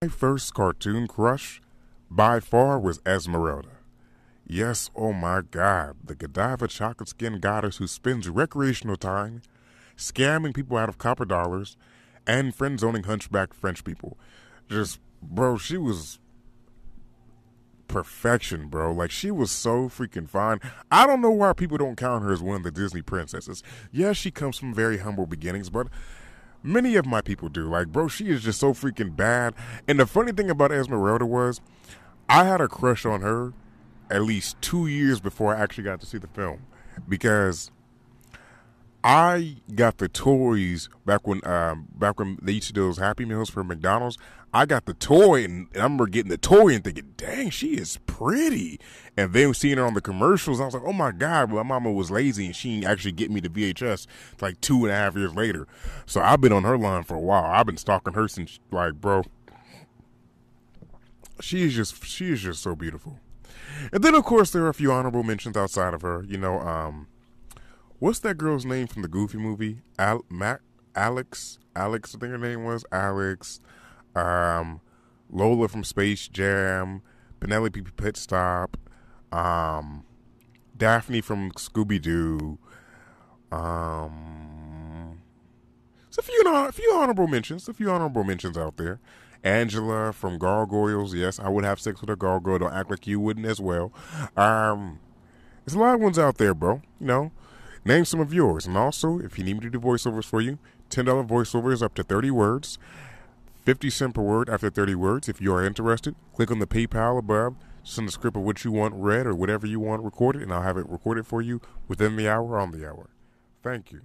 My first cartoon crush, by far, was Esmeralda. Yes, oh my god, the Godiva chocolate skinned goddess who spends recreational time scamming people out of copper dollars and friend zoning hunchback French people. Just, bro, she was perfection, bro. Like she was so freaking fine. I don't know why people don't count her as one of the Disney princesses. Yes, she comes from very humble beginnings, but many of my people do. Like, bro, she is just so freaking bad. And the funny thing about Esmeralda was, I had a crush on her at least two years before I actually got to see the film because I got the toys back when um, back when they used to do those Happy Meals for McDonald's. I got the toy and I remember getting the toy and thinking, "Dang, she is pretty." And then seeing her on the commercials, I was like, "Oh my god!" But my mama was lazy and she actually get me the VHS like two and a half years later. So I've been on her line for a while. I've been stalking her since like, bro. She is just she is just so beautiful. And then of course there are a few honorable mentions outside of her. You know, um, what's that girl's name from the Goofy movie? Al- Mac- Alex, Alex, I think her name was Alex. Um, Lola from Space Jam, Penelope Pitstop, um, Daphne from Scooby Doo. Um, it's a few, a few honorable mentions, a few honorable mentions out there. Angela from Gargoyles. Yes, I would have sex with a gargoyle. Don't act like you wouldn't as well. Um, there's a lot of ones out there, bro. You know, name some of yours. And also, if you need me to do voiceovers for you, $10 voiceovers up to 30 words, 50 cent per word after 30 words. If you are interested, click on the PayPal above, send a script of what you want read or whatever you want recorded, and I'll have it recorded for you within the hour on the hour. Thank you.